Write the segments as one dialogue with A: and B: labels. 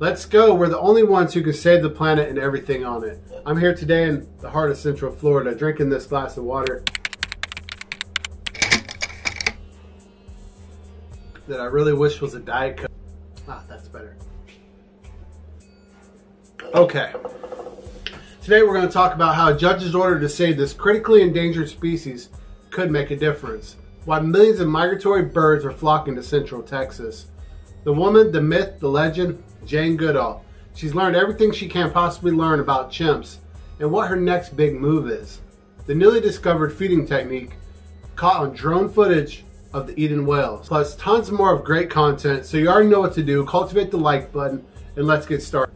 A: Let's go. We're the only ones who can save the planet and everything on it. I'm here today in the heart of Central Florida drinking this glass of water that I really wish was a Diet Coke. Ah, that's better. Okay. Today we're going to talk about how a judge's order to save this critically endangered species could make a difference. Why millions of migratory birds are flocking to central Texas. The woman, the myth, the legend, Jane Goodall. She's learned everything she can possibly learn about chimps and what her next big move is. The newly discovered feeding technique caught on drone footage of the Eden whales. Plus tons more of great content, so you already know what to do. Cultivate the like button and let's get started.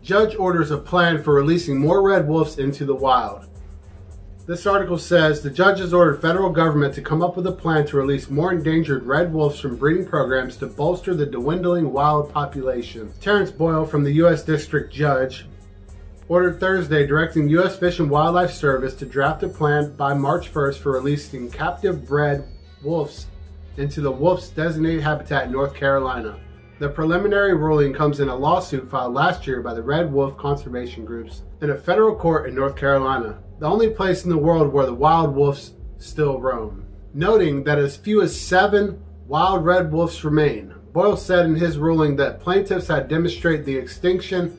A: Judge orders a plan for releasing more red wolves into the wild. This article says the judge has ordered federal government to come up with a plan to release more endangered red wolves from breeding programs to bolster the dwindling wild population. Terrence Boyle from the U.S. District Judge ordered Thursday directing U.S. Fish and Wildlife Service to draft a plan by March 1st for releasing captive bred wolves into the wolf's designated habitat in North Carolina. The preliminary ruling comes in a lawsuit filed last year by the Red Wolf Conservation Groups in a federal court in North Carolina the only place in the world where the wild wolves still roam. Noting that as few as seven wild red wolves remain, Boyle said in his ruling that plaintiffs had demonstrated the extinction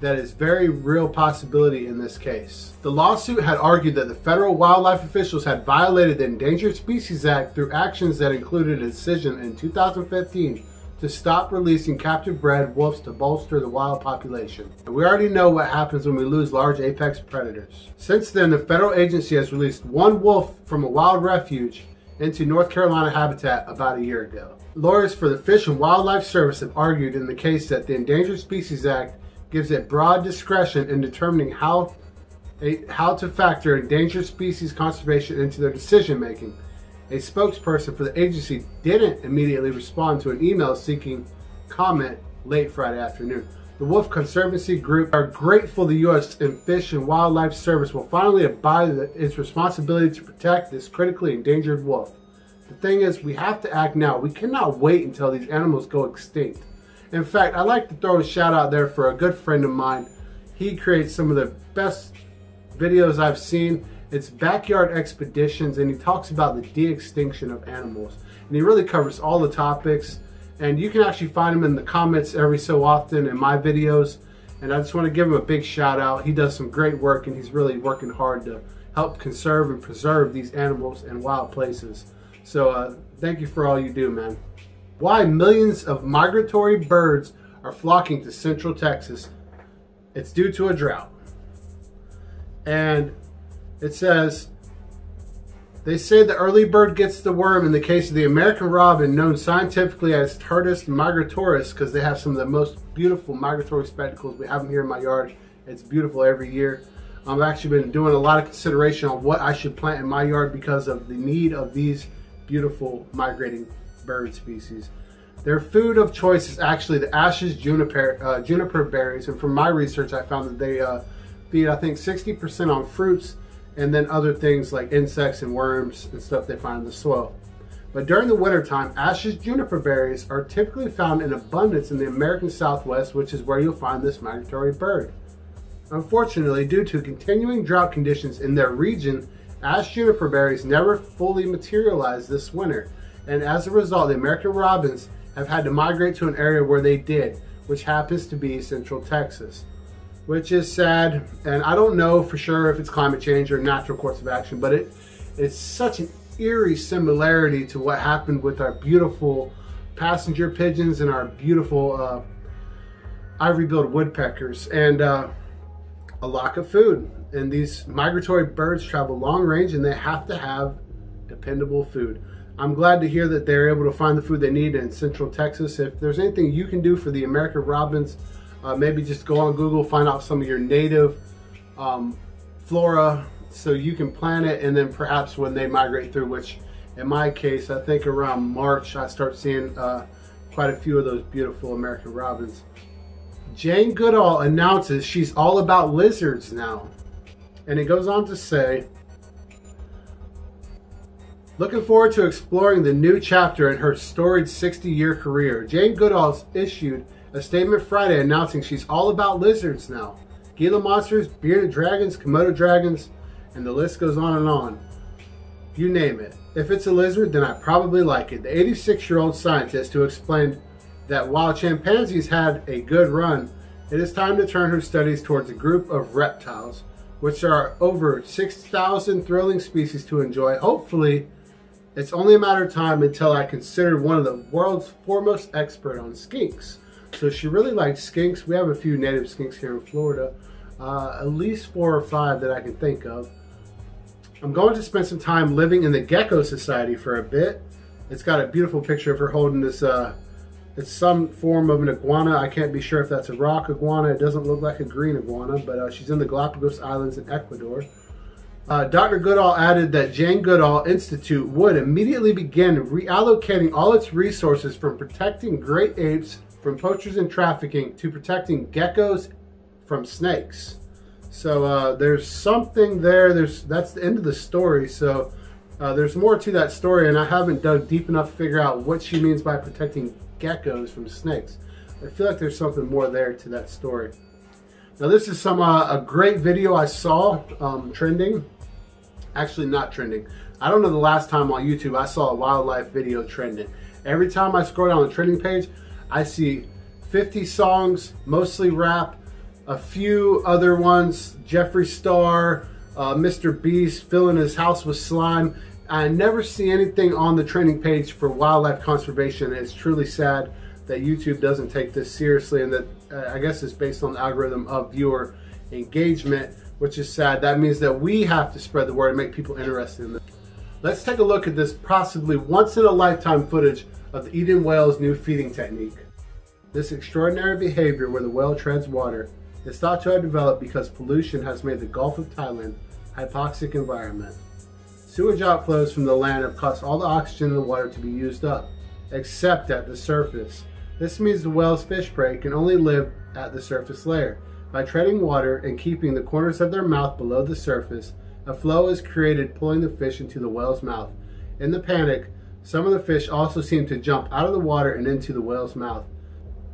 A: that is very real possibility in this case. The lawsuit had argued that the federal wildlife officials had violated the Endangered Species Act through actions that included a decision in 2015 to stop releasing captive bred wolves to bolster the wild population. And we already know what happens when we lose large apex predators. Since then, the federal agency has released one wolf from a wild refuge into North Carolina habitat about a year ago. Lawyers for the Fish and Wildlife Service have argued in the case that the Endangered Species Act gives it broad discretion in determining how, how to factor endangered species conservation into their decision making a spokesperson for the agency didn't immediately respond to an email seeking comment late Friday afternoon. The Wolf Conservancy Group are grateful the U.S. Fish and Wildlife Service will finally abide its responsibility to protect this critically endangered wolf. The thing is, we have to act now. We cannot wait until these animals go extinct. In fact, I'd like to throw a shout out there for a good friend of mine. He creates some of the best videos I've seen it's Backyard Expeditions, and he talks about the de-extinction of animals. And he really covers all the topics. And you can actually find him in the comments every so often in my videos. And I just want to give him a big shout out. He does some great work, and he's really working hard to help conserve and preserve these animals and wild places. So uh, thank you for all you do, man. Why millions of migratory birds are flocking to central Texas? It's due to a drought. And it says, they say the early bird gets the worm in the case of the American robin, known scientifically as Turdus migratorius, because they have some of the most beautiful migratory spectacles. We have them here in my yard. It's beautiful every year. I've actually been doing a lot of consideration on what I should plant in my yard because of the need of these beautiful migrating bird species. Their food of choice is actually the Ashe's juniper, uh, juniper berries, and from my research, I found that they uh, feed, I think, 60% on fruits and then other things like insects and worms and stuff they find in the soil. But during the wintertime, Ashe's juniper berries are typically found in abundance in the American Southwest, which is where you'll find this migratory bird. Unfortunately, due to continuing drought conditions in their region, Ashe juniper berries never fully materialized this winter, and as a result, the American robins have had to migrate to an area where they did, which happens to be central Texas which is sad. And I don't know for sure if it's climate change or natural course of action, but it it's such an eerie similarity to what happened with our beautiful passenger pigeons and our beautiful uh, ivory-billed woodpeckers and uh, a lack of food. And these migratory birds travel long range and they have to have dependable food. I'm glad to hear that they're able to find the food they need in central Texas. If there's anything you can do for the American robins, uh, maybe just go on Google, find out some of your native um, flora so you can plant it and then perhaps when they migrate through, which in my case, I think around March, I start seeing uh, quite a few of those beautiful American robins. Jane Goodall announces she's all about lizards now. And it goes on to say, Looking forward to exploring the new chapter in her storied 60 year career. Jane Goodall's issued a statement Friday announcing she's all about lizards now. Gila monsters, bearded dragons, Komodo dragons, and the list goes on and on. You name it. If it's a lizard, then I probably like it. The 86 year old scientist who explained that while chimpanzees had a good run, it is time to turn her studies towards a group of reptiles, which are over 6,000 thrilling species to enjoy. Hopefully, it's only a matter of time until I consider one of the world's foremost expert on skinks. So she really likes skinks. We have a few native skinks here in Florida, uh, at least four or five that I can think of. I'm going to spend some time living in the Gecko Society for a bit. It's got a beautiful picture of her holding this, uh, it's some form of an iguana. I can't be sure if that's a rock iguana. It doesn't look like a green iguana, but uh, she's in the Galapagos Islands in Ecuador. Uh, Dr. Goodall added that Jane Goodall Institute would immediately begin reallocating all its resources from protecting great apes from poachers and trafficking to protecting geckos from snakes. So uh, there's something there. There's that's the end of the story. So uh, there's more to that story, and I haven't dug deep enough to figure out what she means by protecting geckos from snakes. I feel like there's something more there to that story. Now this is some uh, a great video I saw um, trending. Actually, not trending. I don't know the last time on YouTube I saw a wildlife video trending. Every time I scroll down the trending page, I see 50 songs, mostly rap, a few other ones, Jeffree Star, uh, Mr. Beast filling his house with slime. I never see anything on the training page for wildlife conservation. It's truly sad that YouTube doesn't take this seriously and that uh, I guess it's based on the algorithm of viewer engagement, which is sad. That means that we have to spread the word and make people interested in this. Let's take a look at this possibly once in a lifetime footage of the Eden whale's new feeding technique. This extraordinary behavior where the whale treads water is thought to have developed because pollution has made the Gulf of Thailand hypoxic environment. Sewage outflows from the land have caused all the oxygen in the water to be used up, except at the surface. This means the whale's fish prey can only live at the surface layer. By treading water and keeping the corners of their mouth below the surface, a flow is created pulling the fish into the whale's mouth. In the panic, some of the fish also seem to jump out of the water and into the whale's mouth.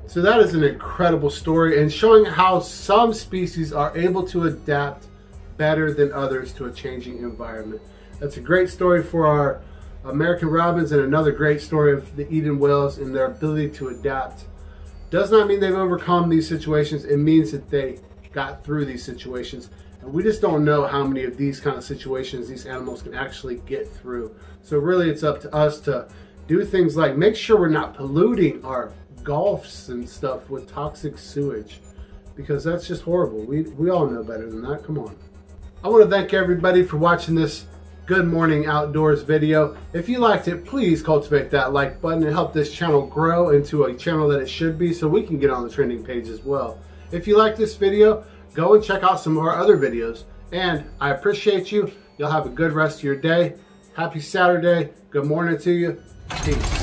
A: So that is an incredible story and showing how some species are able to adapt better than others to a changing environment. That's a great story for our American robins and another great story of the Eden whales and their ability to adapt. Does not mean they've overcome these situations. It means that they got through these situations we just don't know how many of these kind of situations these animals can actually get through. So really it's up to us to do things like make sure we're not polluting our gulfs and stuff with toxic sewage because that's just horrible. We, we all know better than that. Come on. I want to thank everybody for watching this Good Morning Outdoors video. If you liked it, please cultivate that like button and help this channel grow into a channel that it should be so we can get on the trending page as well. If you like this video, go and check out some of our other videos. And I appreciate you. You'll have a good rest of your day. Happy Saturday. Good morning to you. Peace.